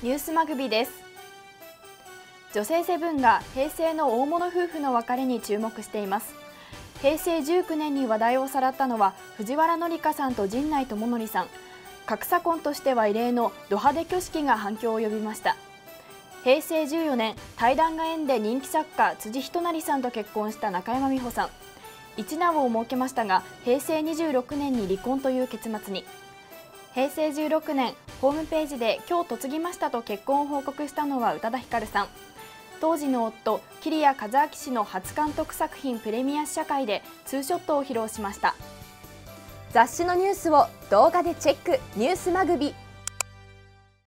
ニュースマグビです。女性セブンが平成の大物夫婦の別れに注目しています。平成19年に話題をさらったのは藤原紀香さんと陣内智則さん。格差婚としては異例のド派手挙式が反響を呼びました。平成14年対談が縁で人気作家辻仁成さんと結婚した中山美穂さん。一男を設けましたが平成26年に離婚という結末に。平成16年ホームページで今日嫁ぎましたと結婚を報告したのは宇多田ヒカルさん。当時の夫桐谷和明氏の初監督作品プレミア試写会でツーショットを披露しました。雑誌のニュースを動画でチェック。ニュースマグビ。